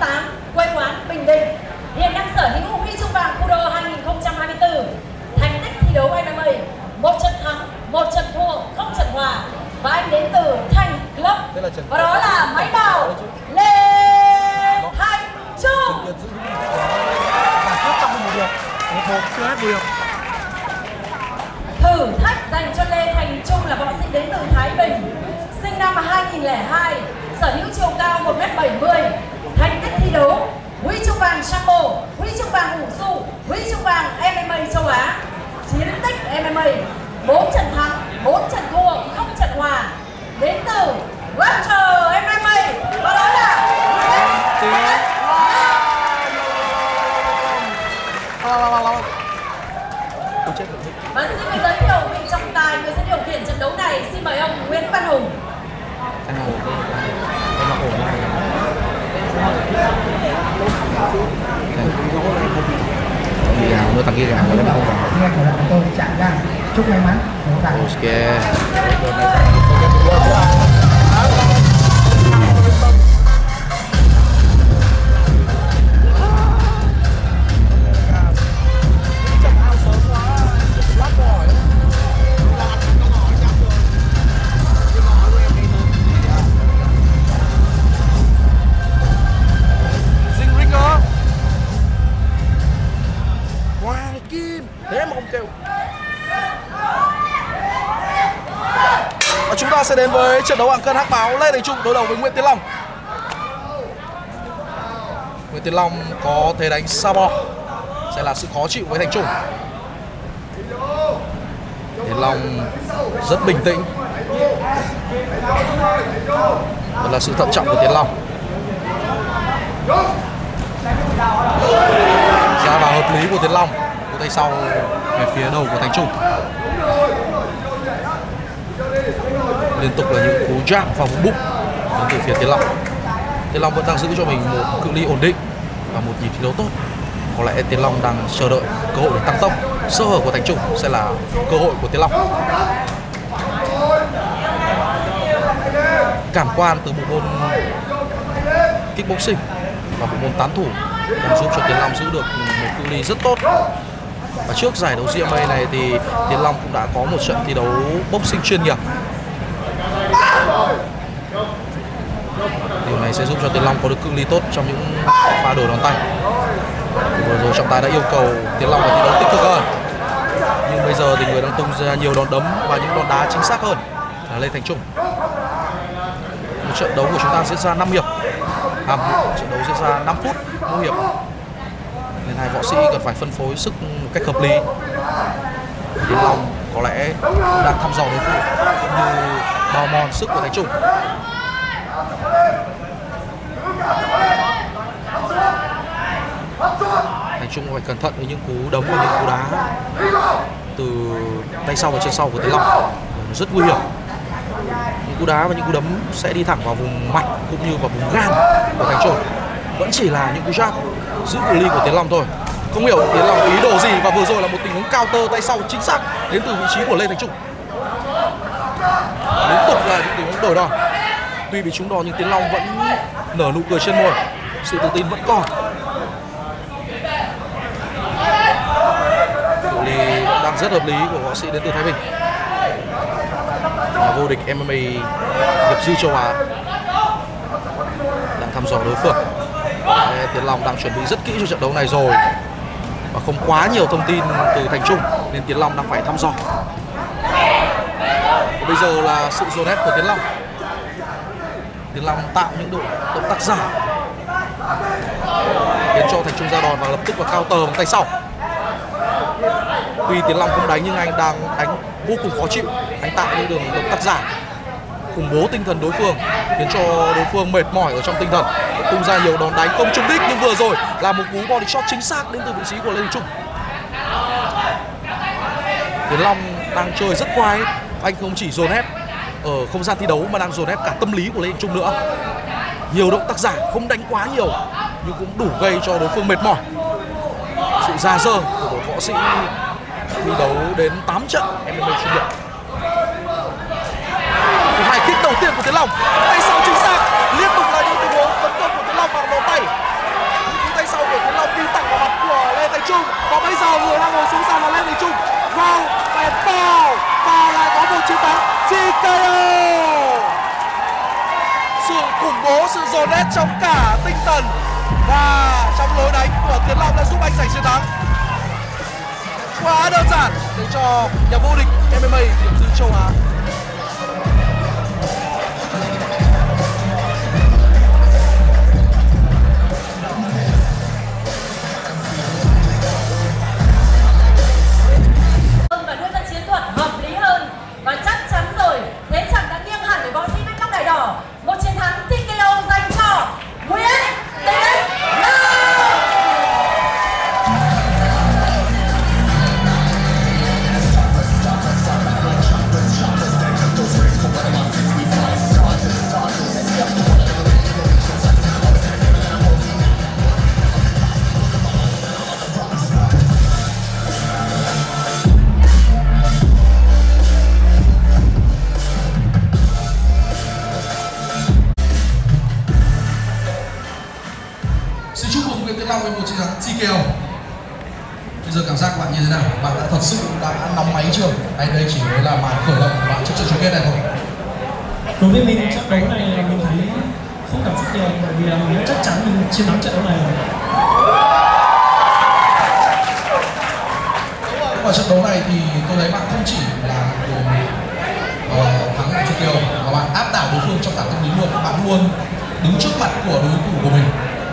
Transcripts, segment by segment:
1m68, quê quán Bình Định. Hiện đang sở hữu huy chương vàng Kudo 2024. Thành tích thi đấu MMA, một trận thắng, một trận thua, không trận hòa. Và anh đến từ Thành Club. Và đó là máy đào Lê Thành Trung. Thử thách dành cho Lê Thành Trung là võ sĩ đến từ Thái Bình, sinh năm 2002, sở hữu chiều cao 1m70, thành tích thi đấu huy chương vàng sambo, huy chương vàng ủ su, huy chương vàng MMA châu Á, chiến tích MMA, 4 trận thắng, 4 trận thua, không trận hòa, đến từ Raptor MMA và đó là Lê lao lao lao lao Ôi chết rồi. Và xin được giới thiệu vị trọng tài người sẽ điều khiển trận đấu này. Xin mời ông Nguyễn Văn Hùng. anh nào ổn Thằng gà nữa thằng kia gà nữa nó không vào tôi chạm ra. Chúc may mắn. Ok Hoàng Kim. Thế mà không kêu. Và chúng ta sẽ đến với trận đấu hạng cân hắc báo Lê Thành Trung đối đầu với Nguyễn Tiến Long. Nguyễn Tiến Long có thế đánh Sabo Sẽ là sự khó chịu với Thành Trung. Tiến Long rất bình tĩnh. Đó là sự thận trọng của Tiến Long ra vào hợp lý của Tiến Long. Cú tay sau về phía đầu của Thành Trung. Liên tục là những cú jab và cú bụng đến từ phía Tiến Long. Tiến Long vẫn đang giữ cho mình một cự ly ổn định và một nhịp thi đấu tốt. Có lẽ Tiến Long đang chờ đợi cơ hội để tăng tốc. Sơ hở của Thành Trung sẽ là cơ hội của Tiến Long. Cảm quan từ bộ môn kickboxing và bộ môn tán thủ giúp cho Tiến Long giữ được cự ly rất tốt. Và trước giải đấu GMA này thì Tiến Long cũng đã có một trận thi đấu boxing chuyên nghiệp. Điều này sẽ giúp cho Tiến Long có được cự ly tốt trong những pha đổi đòn tay. Vừa rồi trọng tài đã yêu cầu Tiến Long phải thi đấu tích cực hơn. Nhưng bây giờ thì người đang tung ra nhiều đòn đấm và những đòn đá chính xác hơn là Lê Thành Trung. Một trận đấu của chúng ta diễn ra 5 hiệp. À, trận đấu diễn ra 5 phút mỗi hiệp hai võ sĩ cần phải phân phối sức một cách hợp lý. Tiến Long có lẽ đang thăm dò đối thủ cũng như bào mòn sức của Thành Trung Thành Trung phải cẩn thận với những cú đấm và những cú đá từ tay sau và chân sau của Tế Long. Rất nguy hiểm. Những cú đá và những cú đấm sẽ đi thẳng vào vùng mạch cũng như vào vùng gan của Thành Trung vẫn chỉ là những cú jab giữ cự ly của Tiến Long thôi. Không hiểu Tiến Long ý đồ gì và vừa rồi là một tình huống cao tơ tay sau chính xác đến từ vị trí của Lê Thành Trung. Liên tục là những tình huống đổi đòn. Tuy bị trúng đòn nhưng Tiến Long vẫn nở nụ cười trên môi. Sự tự tin vẫn còn. Cự ly đang rất hợp lý của võ sĩ đến từ Thái Bình. Là vô địch MMA nghiệp dư châu Á đang thăm dò đối phương. Tiến Long đang chuẩn bị rất kỹ cho trận đấu này rồi. Và không quá nhiều thông tin từ Thành Trung, nên Tiến Long đang phải thăm dò. Và bây giờ là sự dồn ép của Tiến Long. Tiến Long tạo những độ động tác giả. Khiến cho Thành Trung ra đòn và lập tức vào cao tờ bằng tay sau. Tuy Tiến Long không đánh, nhưng anh đang đánh vô cùng khó chịu. Anh tạo những đường động tác giả khủng bố tinh thần đối phương, khiến cho đối phương mệt mỏi ở trong tinh thần. Tung ra nhiều đòn đánh không trúng đích, nhưng vừa rồi là một cú body shot chính xác đến từ vị trí của Lê Đình Trung. Tiến Long đang chơi rất quái, anh không chỉ dồn ép ở không gian thi đấu mà đang dồn ép cả tâm lý của Lê Đình Trung nữa. Nhiều động tác giả không đánh quá nhiều, nhưng cũng đủ gây cho đối phương mệt mỏi. Sự già dơ của một võ sĩ thi đấu đến 8 trận MMA chuyên nghiệp của hai kick đầu tiên của Tiến Long. Tay sau chính xác, liên tục là những tình huống tấn công của Tiến Long bằng đầu tay. Những tay sau của Tiến Long đi tặng vào mặt của Lê Thành Trung. Và bây giờ người đang ngồi xuống sàn là Lê Thành Trung. Vào và vào, và lại có một chiến thắng TKO sự khủng bố, sự dồn ép trong cả tinh thần. Và trong lối đánh của Tiến Long đã giúp anh giành chiến thắng. Quá đơn giản để cho nhà vô địch MMA điểm dư châu Á. chưa? Hay đây chỉ mới là màn khởi động của bạn trước trận chung kết này thôi? đối với mình trận đấu này mình thấy không cảm xúc nhiều bởi vì là mình đã chắc chắn mình chiến thắng trận đấu này Ở trận đấu này thì tôi thấy bạn không chỉ là uh, thắng TKO mà bạn áp đảo đối phương trong cả tâm lý luôn. Bạn luôn đứng trước mặt của đối thủ của mình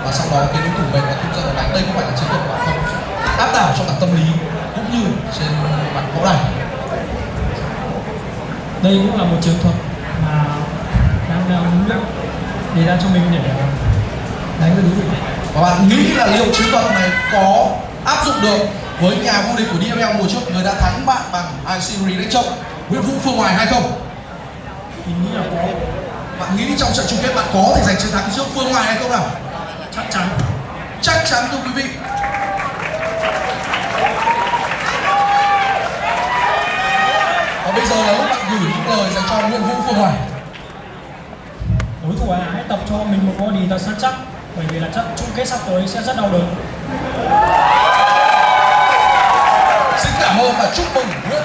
và sau đó cái đối thủ mình và tung ra đánh đây không phải là chiến thuật của bạn không áp đảo trong cả tâm lý như trên mặt võ đài đây cũng là một chiến thuật mà đang huấn luyện đề ra cho mình để đánh với đối thủ và bạn nghĩ là liệu chiến thuật này có áp dụng được với nhà vô địch của DML mùa trước người đã thắng bạn bằng IC đánh trọng Nguyễn Vũ Phương Hoài hay không? mình nghĩ là có. Bạn nghĩ trong trận chung kết bạn có thể giành chiến thắng trước Phương Hoài hay không nào? chắc chắn. Chắc chắn thưa quý vị. Bây giờ là lúc bạn gửi những lời dành cho Nguyễn Vũ Phương Hoài. đối thủ à, hãy tập cho mình một body thật săn chắc bởi vì là trận chung kết sắp tới sẽ rất đau đớn Xin cảm ơn và chúc mừng Nguyễn